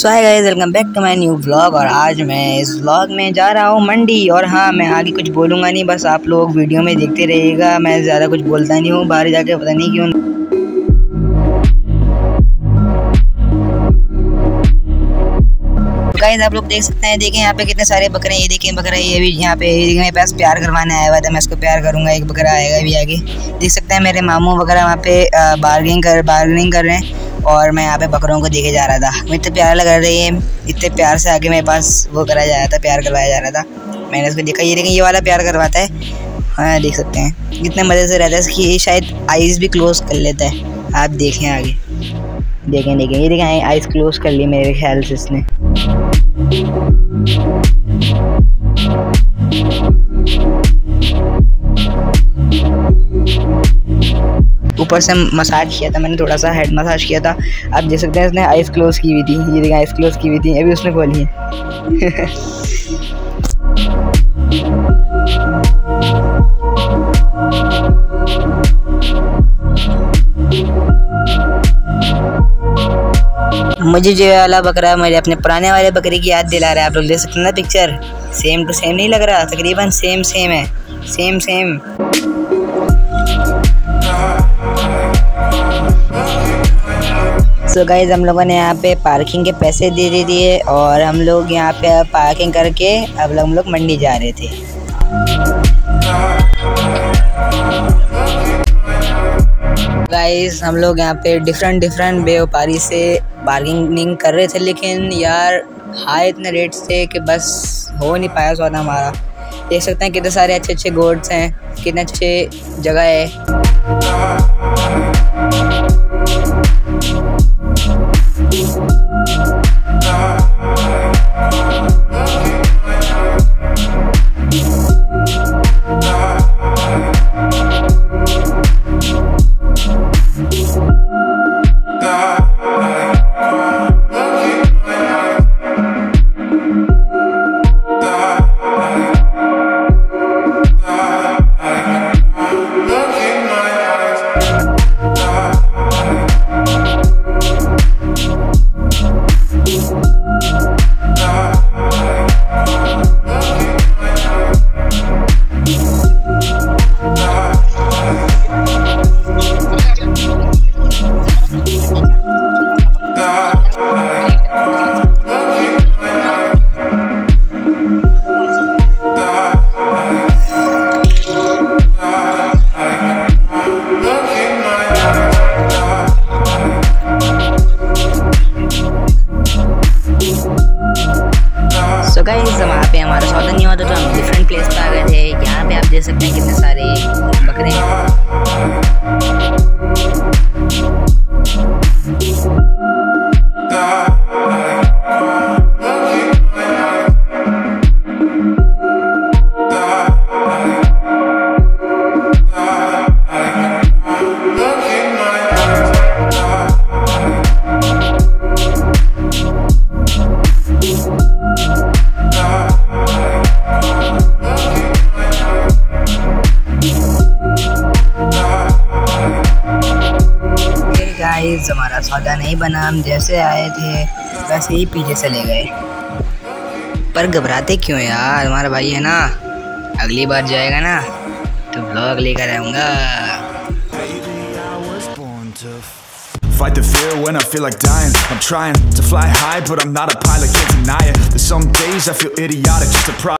So hi guys welcome back to my new vlog और आज मैं इस व्लॉग में जा रहा हूँ मंडी और हाँ मैं आगे कुछ बोलूँगा नहीं, बस आप लोग वीडियो में देखते रहिएगा। मैं ज़्यादा कुछ बोलता नहीं हूँ, बाहर जाके पता नहीं क्यों। गाइस आप लोग देख सकते हैं, देखें यहाँ पे कितने सारे बकरे हैं, ये देखें बकरा, ये भी यहाँ पे मेरे पास प्यार करवाने आया हुआ था, मैं इसको प्यार करूँगा, एक बकरा आएगा भी आगे। देख सकते हैं मेरे मामू वगैरह वहाँ पे बार्गेनिंग कर बार्गेनिंग कर रहे हैं। और मैं यहाँ पे बकरों को देखे जा रहा था। मुझे इतना प्यार लग रहा है इतने प्यार से आगे मेरे पास वो कराया जा रहा था, प्यार करवाया जा रहा था। मैंने उसको देखा, ये देखें ये वाला प्यार करवाता है। हाँ देख सकते हैं। कितने मज़े से रहता है ये शायद आइज़ भी क्लोज कर लेता है। आप देखें आगे। देखें देखें। ये देखें आइज़ क्लोज कर ली मेरे ख्याल से इसने। ऊपर से मसाज किया था, मैंने थोड़ा सा हेड मसाज किया था। आप देख सकते हैं इसने आइस क्लोज की हुई थी, ये देखिए आइस क्लोज की हुई थी, अभी उसने खोली मुझे जो वाला बकरा, मेरे अपने पुराने वाले बकरे की याद दिला रहा है, आप लोग देख सकते हैं ना पिक्चर सेम टू सेम नहीं लग रहा, तकरीबन सेम सेम है same same so so guys हम लोगों ने यहाँ पे पार्किंग के पैसे दे दे दिए और हम लोग यहाँ पे पार्किंग करके अब हम लोग मंडी जा रहे थे। गाइज़ हम लोग यहाँ पे डिफरेंट डिफरेंट व्यापारी से बार्गेनिंग कर रहे थे, लेकिन यार हाई इतने रेट थे कि बस हो नहीं पाया सौदा हमारा। देख सकते हैं कितने सारे अच्छे अच्छे गोड्स हैं, कितने अच्छे जगह है। la. सो गाइस वहाँ पे हमारा सौदा नहीं हुआ तो हम डिफरेंट प्लेस पर आ गए थे। यहाँ पे आप देख सकते हैं कितने सारे बकरे हैं। गाइस हमारा सौदा नहीं बना हम जैसे आए थे वैसे ही पीछे चले गए पर घबराते क्यों यार हमारा भाई है ना अगली बार जाएगा ना तो ब्लॉग लेकर आऊँगा Fight the fear when I feel like dying I'm trying to fly high but I'm not a pilot, can't deny it There's some days I feel idiotic just to